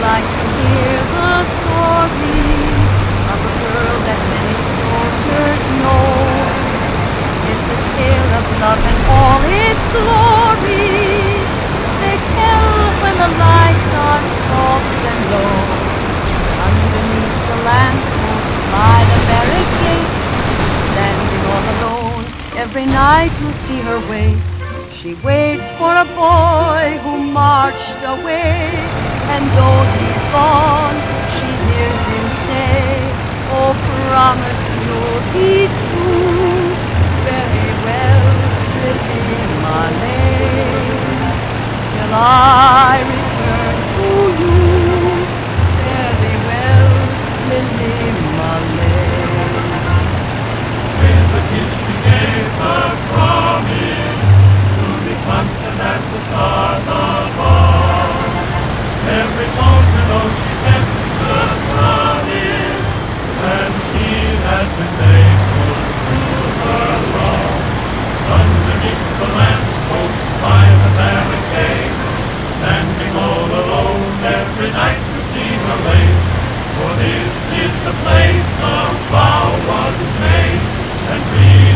like to hear the story of a girl that many soldiers know. It's a tale of love and all its glory. They tell when the lights are soft and low. Underneath the lamppost by the barricade, standing all alone, every night you see her wait. She waits for a boy who marched away though he's gone, she hears him say, Oh, promise you'll be every night to clean away. For this is the place of our was made, and free.